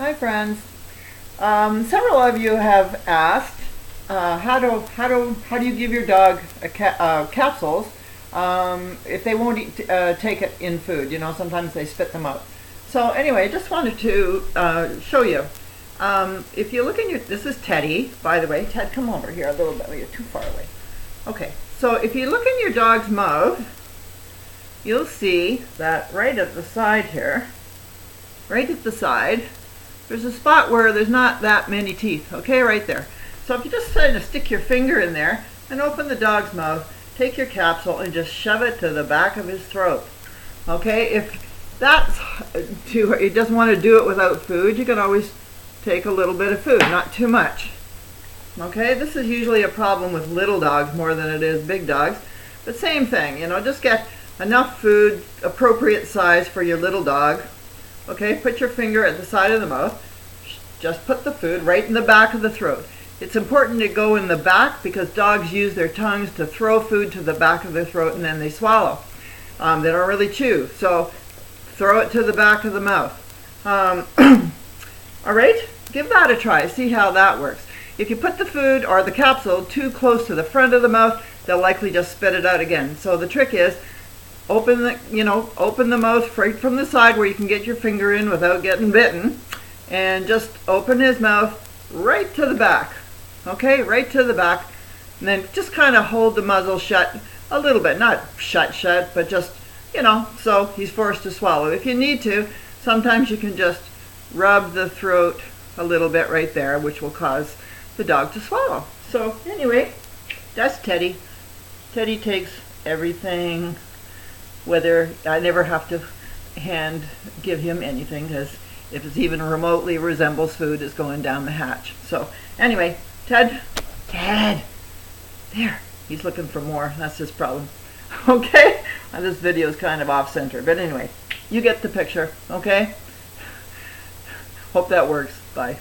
Hi friends. Um, several of you have asked uh, how do how do how do you give your dog ca uh, capsules um, if they won't eat, uh, take it in food? You know, sometimes they spit them out. So anyway, I just wanted to uh, show you. Um, if you look in your, this is Teddy, by the way. Ted, come over here a little bit. You're too far away. Okay, so if you look in your dog's mouth, you'll see that right at the side here, right at the side, there's a spot where there's not that many teeth, okay, right there. So if you just kind of stick your finger in there and open the dog's mouth, take your capsule and just shove it to the back of his throat. Okay, if that's too, he doesn't want to do it without food, you can always take a little bit of food, not too much. Okay, this is usually a problem with little dogs more than it is big dogs. But same thing, you know, just get enough food, appropriate size for your little dog. Okay, put your finger at the side of the mouth. Just put the food right in the back of the throat. It's important to go in the back because dogs use their tongues to throw food to the back of their throat and then they swallow. Um, they don't really chew. So throw it to the back of the mouth. Um, all right, give that a try. See how that works. If you put the food or the capsule too close to the front of the mouth, they'll likely just spit it out again. So the trick is open the, you know, open the mouth right from the side where you can get your finger in without getting bitten and just open his mouth right to the back. Okay, right to the back. And then just kind of hold the muzzle shut a little bit, not shut shut, but just, you know, so he's forced to swallow. If you need to, sometimes you can just rub the throat a little bit right there, which will cause the dog to swallow. So anyway, that's Teddy. Teddy takes everything, whether I never have to hand give him anything because if it's even remotely resembles food, it's going down the hatch. So anyway, Ted, Ted, there, he's looking for more. That's his problem. Okay, well, this video is kind of off center, but anyway, you get the picture. Okay. Hope that works. Bye.